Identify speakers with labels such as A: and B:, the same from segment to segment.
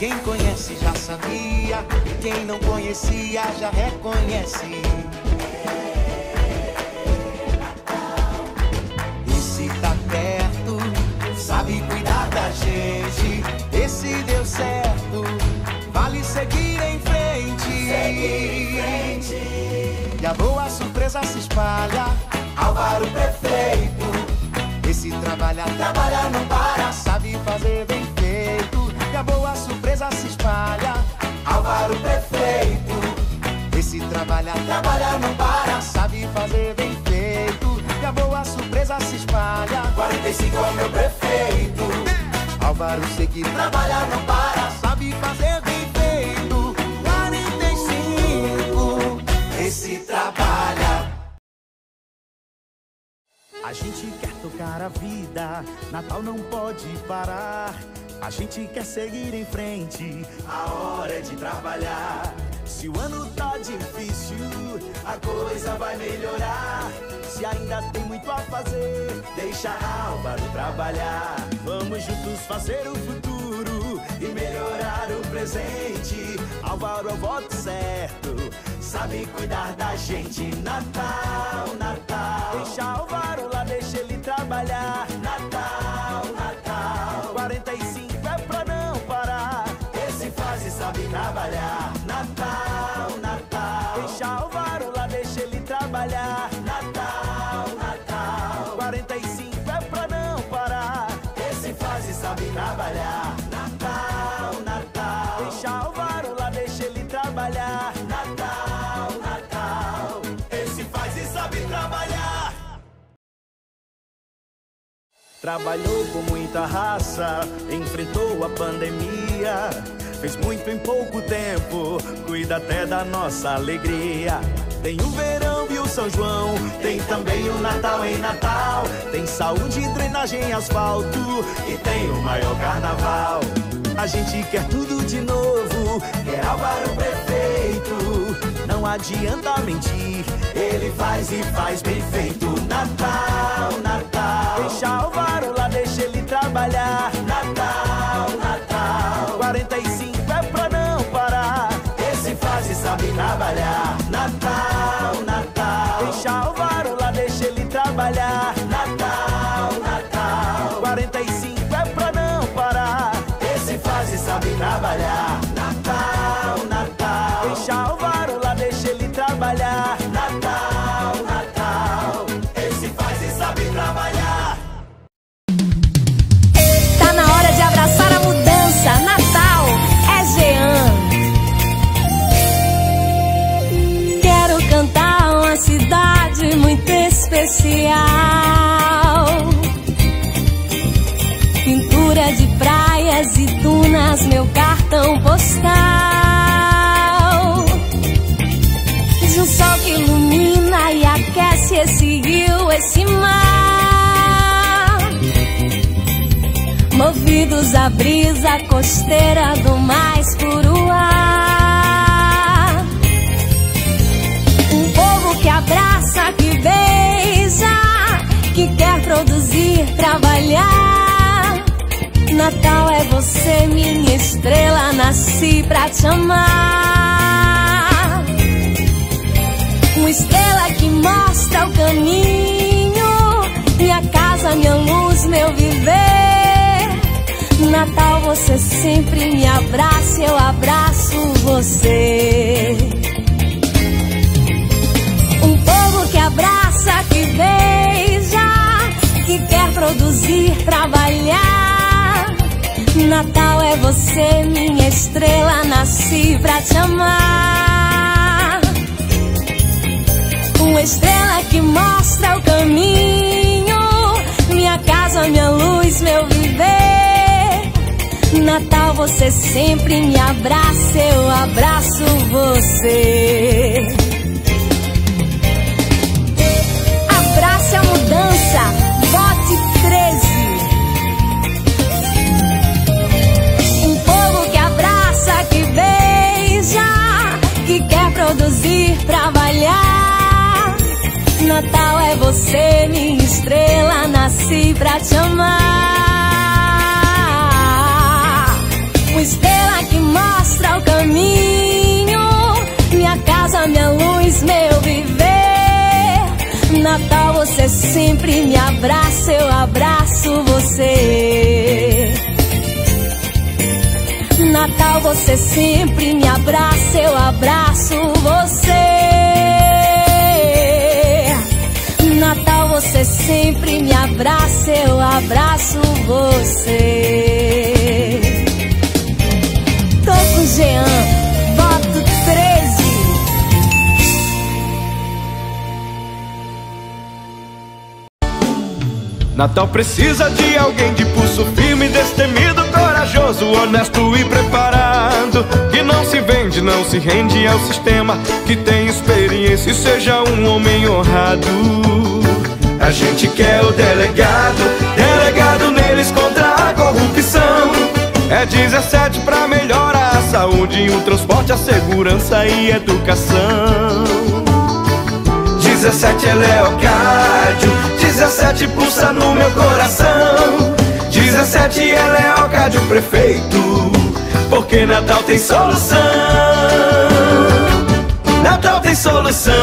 A: Quem conhece já sabia, quem não conhecia já reconhece. E se tá perto, sabe cuidar da gente. Esse deu certo, vale seguir em frente. Seguir em frente. E a boa surpresa se espalha. Álvaro prefeito. Esse trabalha, trabalha, não trabalha, trabalha, não para, sabe fazer bem feito. E a boa surpresa se espalha. 45 é meu prefeito. Álvaro seguir, trabalha, não para, sabe fazer bem feito. 45, esse trabalha.
B: A gente quer tocar a vida, Natal não pode parar. A gente quer seguir em frente, a hora é de trabalhar. Se o ano tá difícil, a coisa vai melhorar. Se ainda tem muito a fazer, deixa Álvaro trabalhar. Vamos juntos fazer o futuro e melhorar o presente. Álvaro é o voto certo, sabe cuidar da gente. Natal, Natal. Deixa Álvaro lá, deixa ele trabalhar. Natal, Natal. 45 é pra não parar. Esse faz e sabe trabalhar. Trabalhou com muita raça, enfrentou a pandemia. Fez muito em pouco tempo, cuida até da nossa alegria. Tem o verão e o São João, tem também o Natal em Natal. Tem saúde, drenagem asfalto, e tem o maior carnaval. A gente quer tudo de novo, quer Álvaro prefeito. Não adianta mentir, ele faz e faz bem feito. Natal, Natal. Deixa Álvaro lá, deixa ele trabalhar. Natal, Natal. 45 é pra não parar. Esse faz e sabe trabalhar. Natal, esse
C: rio, esse mar. Movidos à brisa costeira do mais puro ar. Um povo que abraça, que beija, que quer produzir, trabalhar. Natal é você, minha estrela, nasci pra te amar. Uma estrela mostra o caminho, minha casa, minha luz, meu viver. Natal você sempre me abraça, eu abraço você. Um povo que abraça, que beija, que quer produzir, trabalhar. Natal é você, minha estrela, nasci pra te amar. Estrela que mostra o caminho, minha casa, minha luz, meu viver. Natal você sempre me abraça, eu abraço você. você, minha estrela, nasci pra te amar. Uma estrela que mostra o caminho, minha casa, minha luz, meu viver. Natal você sempre me abraça, eu abraço você. Natal você sempre me abraça, eu abraço você. Você sempre me abraça, eu abraço você. Tô com Jean, voto 13.
D: Natal precisa de alguém de pulso firme, destemido, corajoso, honesto e preparado. Que não se vende, não se rende ao sistema, que tem experiência e seja um homem honrado. A gente quer o delegado, delegado neles contra a corrupção. É 17 pra melhorar a saúde, o transporte, a segurança e educação. 17 é Leocádio, 17 pulsa no meu coração. 17 é Leocádio prefeito, porque Natal tem solução. Natal tem solução,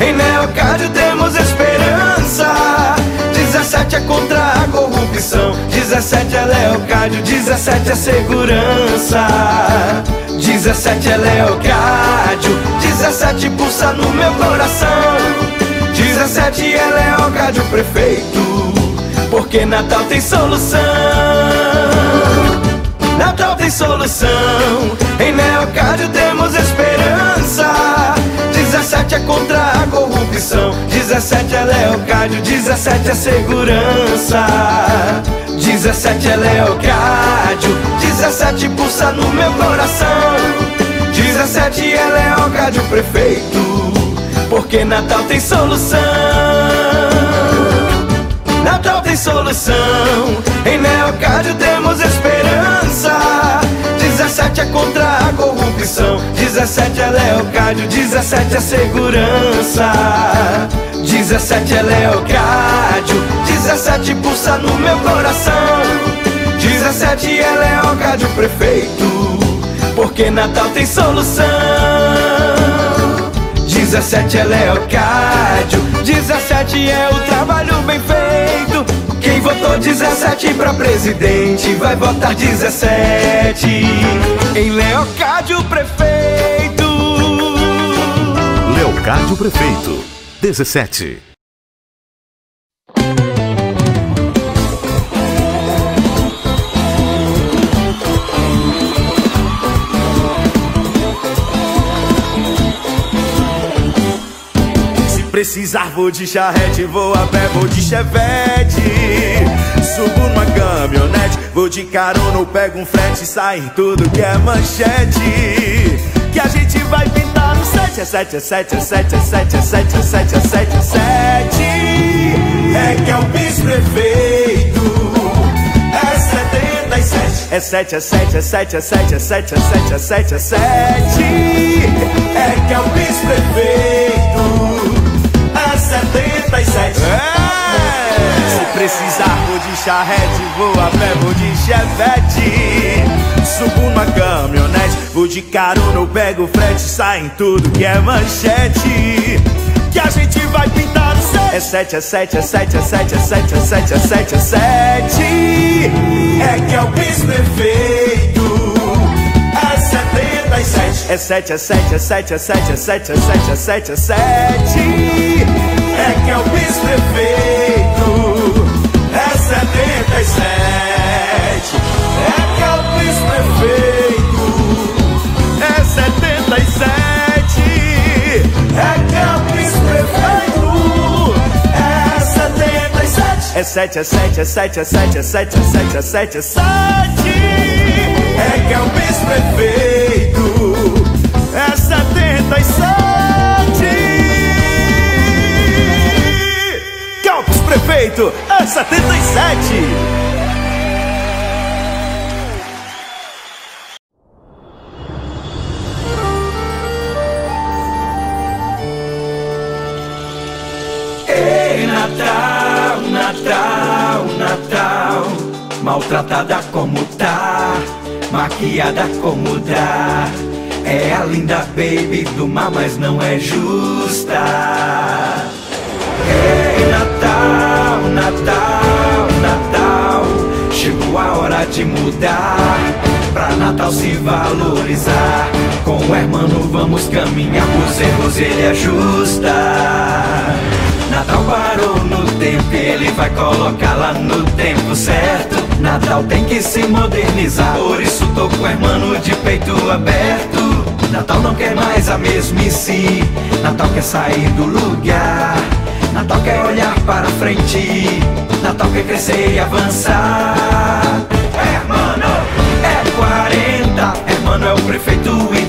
D: em Leocádio temos esperança. 17 é contra a corrupção, 17 é Leocádio, 17 é segurança. 17 é Leocádio, 17 pulsa no meu coração. 17 é Leocádio prefeito, porque Natal tem solução. Natal tem solução, em Leocádio temos esperança. 17 é contra a corrupção, 17 é Leocádio, 17 é segurança. 17 é Leocádio, 17 pulsa no meu coração. 17 é Leocádio prefeito, porque Natal tem solução. Natal tem solução, em Leocádio temos esperança. 17 é contra a corrupção, 17 é Leocádio, 17 é segurança. 17 é Leocádio, 17 pulsa no meu coração. 17 é Leocádio prefeito, porque Natal tem solução. 17 é Leocádio, 17 é o trabalho bem feito. Votou 17 pra presidente vai votar 17 em Leocádio prefeito.
E: Leocádio Prefeito, 17.
D: Precisar vou de charrete, vou a pé, vou de chevette Subo numa caminhonete, vou de carona, ou pego um frete Sai em tudo que é manchete Que a gente vai pintar no 7 É 7, é 7, é 7, é 7, é 7, é 7, é 7, é 7 É que é o vice-prefeito É 77 É 7, é 7, é 7, é 7, é 7, é 7, é 7, é 7 É que é o vice-prefeito precisar vou de charrete Vou a pé, vou de chevette Subo numa caminhonete Vou de carona, eu pego frete Sai em tudo que é manchete Que a gente vai pintar no 7 É 7, é 7, é 7, é 7, é 7, é 7, é 7, é 7 É que é o vice-prefeito É 77 É 7, é 7, é 7, é 7, é 7, é 7, é 7, é 7 É que é o vice-prefeito É 77 É 7, é 7, é 7, é 7, é 7, é 7, é 7, é 7 É que é o vice-prefeito É 77 Campos Prefeito é 77
B: Ei, Tratada como tá, maquiada como dá. É a linda baby do mar, mas não é justa. Ei, Natal, Natal, Natal.
D: Chegou a hora de mudar. Pra Natal se valorizar. Com o hermano vamos caminhar. Os erros ele é ajusta. Natal parou no tempo, ele vai colocá-la no tempo certo. Natal tem que se modernizar. Por isso tô com o hermano de peito aberto. Natal não quer mais a mesmice. Natal quer sair do lugar. Natal quer olhar para frente. Natal quer crescer e avançar. Hermano, é 40 Hermano é o prefeito ideal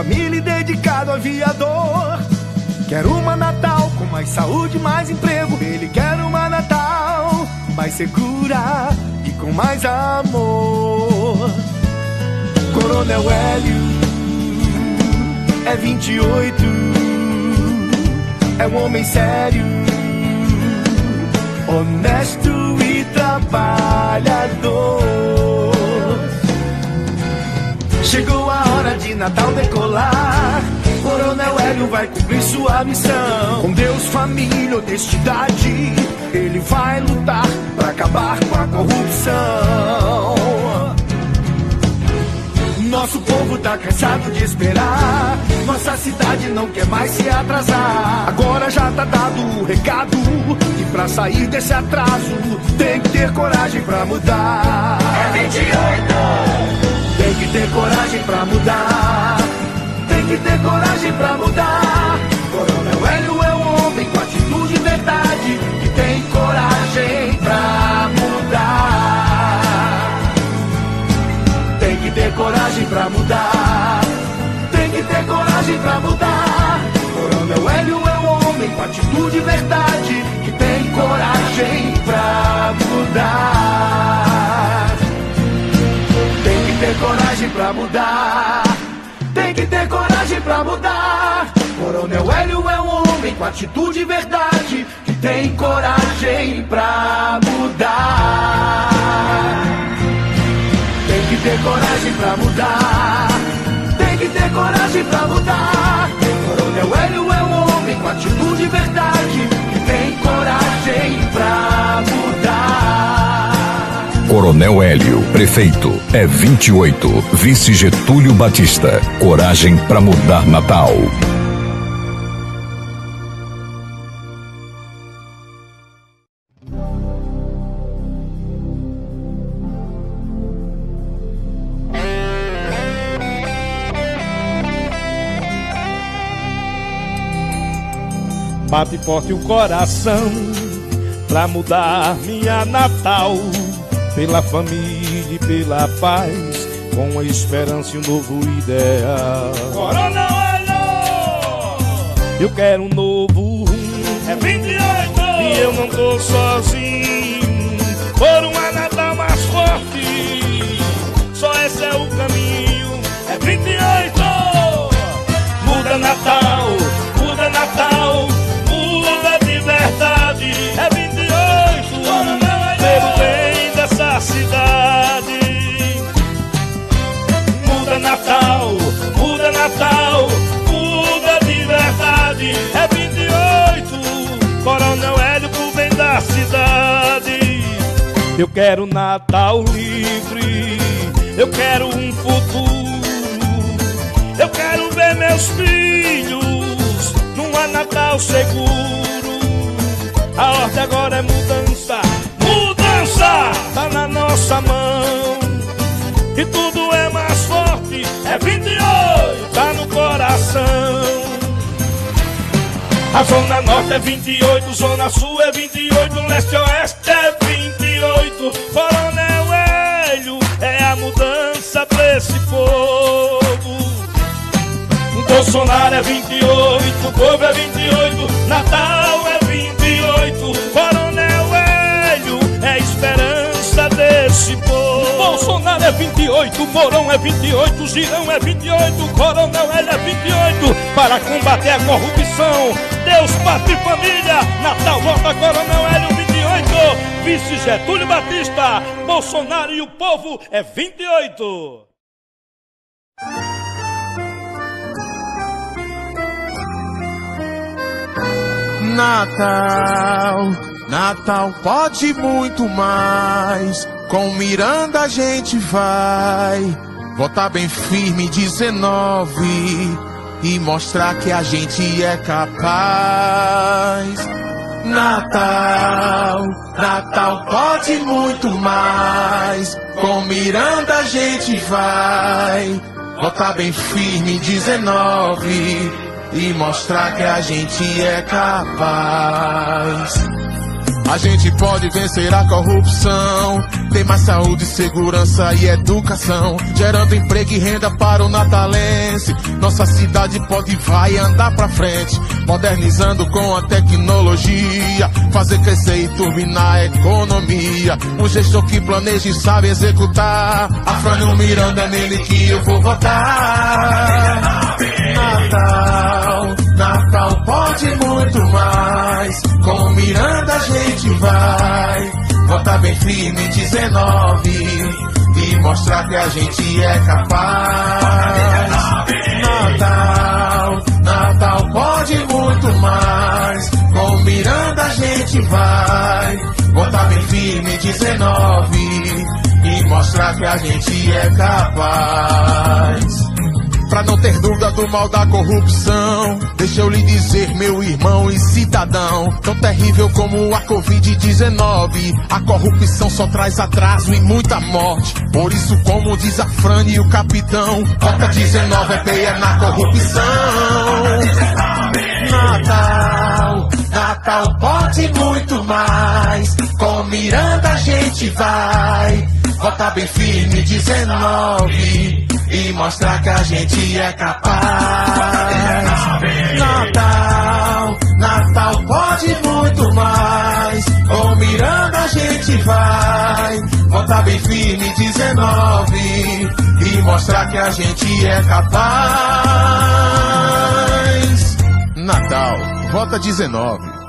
A: família e dedicado aviador. Quer uma Natal com mais saúde, mais emprego. Ele quer uma Natal mais segura e com mais amor. Coronel Hélio é 28, é um homem sério, honesto e trabalhador. Chegou a hora de Natal decolar. Coronel Hélio vai cumprir sua missão. Com Deus, família, honestidade, ele vai lutar pra acabar com a corrupção. Nosso povo tá cansado de esperar. Nossa cidade não quer mais se atrasar. Agora já tá dado o recado. E pra sair desse atraso, tem que ter coragem pra mudar. É 28! Ter coragem pra mudar. Tem que ter coragem pra mudar. Coronel Hélio é um homem com atitude e verdade. Que tem coragem pra mudar. Tem que ter coragem pra mudar. Tem que ter coragem pra mudar. Coronel Hélio é um homem com atitude e verdade. Que tem coragem pra mudar. Ter coragem pra mudar. Tem que ter coragem pra mudar. Coronel Hélio é um homem com atitude e verdade. Que tem coragem pra mudar. Tem que ter coragem pra mudar. Tem que ter coragem pra mudar. Coronel Hélio é um homem com atitude e verdade. Que tem coragem pra mudar.
E: Coronel Hélio, prefeito, é 28, vice Getúlio Batista. Coragem pra mudar Natal.
F: Bate forte o coração pra mudar minha Natal. Pela família e pela paz, com a esperança e um novo ideal. Eu quero um novo rumo.
G: É 28!
F: E eu não tô sozinho. Por uma Natal mais forte. Só esse é o caminho. Eu quero Natal livre, eu quero um futuro. Eu quero ver meus filhos numa Natal seguro. A ordem agora é mudança, mudança. nossa mão. E tudo é mais forte, é 28, tá no coração. A Zona Norte é 28, Zona Sul é 28, Leste Oeste é 28. Coronel Hélio é a mudança pra esse povo. Bolsonaro é 28, Povo é 28, Natal é 28, Coronel Hélio é a esperança desse povo. Bolsonaro é 28, Mourão é 28, Girão é 28, Coronel Hélio é 28, para combater a corrupção. Deus, pátria e família, Natal volta Coronel Hélio 28, vice Getúlio Batista, Bolsonaro e o povo é 28.
G: Natal, Natal pode muito mais. Com Miranda a gente vai votar bem firme 19 e mostrar que a gente é capaz. Natal, Natal pode muito mais. Com Miranda a gente vai votar bem firme 19 e mostrar que a gente é capaz. A gente pode vencer a corrupção, ter mais saúde, segurança e educação, gerando emprego e renda para o natalense. Nossa cidade pode vai andar pra frente, modernizando com a tecnologia, fazer crescer e turbinar a economia. Um gestor que planeja e sabe executar. Afrânio Miranda é nele que eu vou votar. Natal, Natal pode muito mais. Com Miranda a gente vai votar bem firme 19 e mostrar que a gente é capaz. Natal, Natal pode muito mais. Com Miranda a gente vai votar bem firme 19 e mostrar que a gente é capaz. Pra não ter dúvida do mal da corrupção, deixa eu lhe dizer, meu irmão e cidadão, tão terrível como a Covid-19, a corrupção só traz atraso e muita morte. Por isso, como diz a Frane e o capitão, Rota 19 é peia na corrupção. Natal, Natal pode muito mais, com Miranda a gente vai, Vota bem firme 19 e mostrar que a gente é capaz. Natal, Natal pode muito mais. Com Miranda a gente vai. Votar bem firme 19 e mostrar que a gente é capaz. Natal, vota 19.